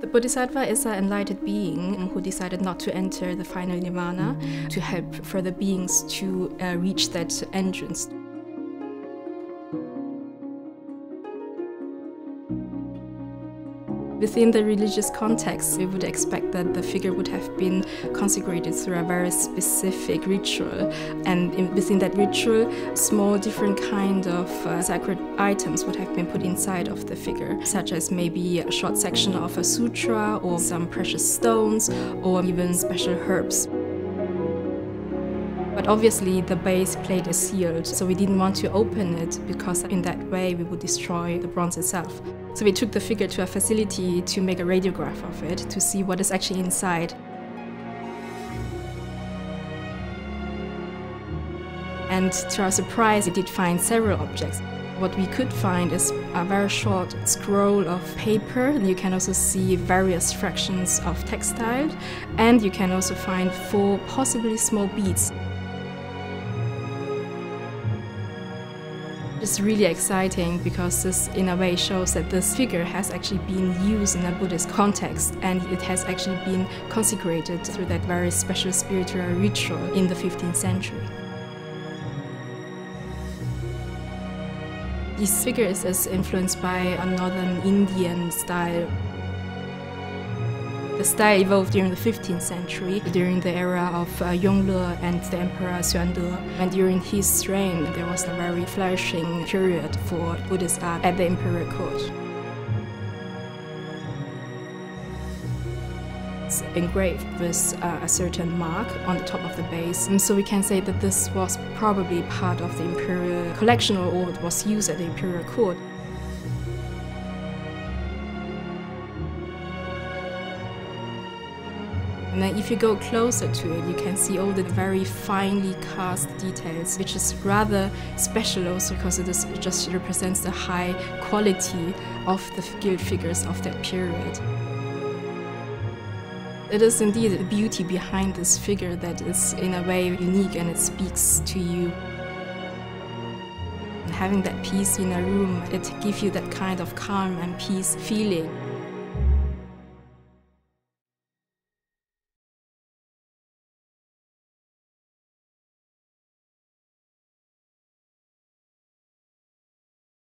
The Bodhisattva is an enlightened being who decided not to enter the final nirvana to help further beings to uh, reach that entrance. Within the religious context, we would expect that the figure would have been consecrated through a very specific ritual. And in, within that ritual, small different kind of uh, sacred items would have been put inside of the figure, such as maybe a short section of a sutra or some precious stones or even special herbs. Obviously the base plate is sealed, so we didn't want to open it because in that way we would destroy the bronze itself. So we took the figure to a facility to make a radiograph of it to see what is actually inside. And to our surprise, we did find several objects. What we could find is a very short scroll of paper. You can also see various fractions of textile, and you can also find four possibly small beads. It's really exciting because this, in a way, shows that this figure has actually been used in a Buddhist context and it has actually been consecrated through that very special spiritual ritual in the 15th century. This figure is influenced by a northern Indian style the style evolved during the 15th century, during the era of uh, Yongle and the Emperor Xuande. And during his reign, there was a very flourishing period for Buddhist art at the imperial court. It's engraved with uh, a certain mark on the top of the base. And so we can say that this was probably part of the imperial collection or was used at the imperial court. And then if you go closer to it, you can see all the very finely cast details, which is rather special also because it, is, it just represents the high quality of the gilt figures of that period. It is indeed the beauty behind this figure that is in a way unique and it speaks to you. Having that piece in a room, it gives you that kind of calm and peace feeling.